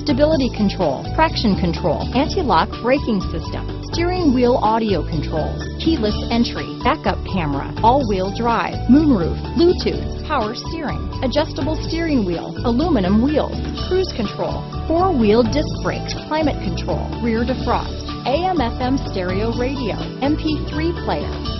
Stability control, traction control, anti-lock braking system, steering wheel audio controls, keyless entry, backup camera, all-wheel drive, moonroof, Bluetooth, power steering, adjustable steering wheel, aluminum wheels, cruise control, four-wheel disc brakes, climate control, rear defrost, AM FM stereo radio, MP3 player,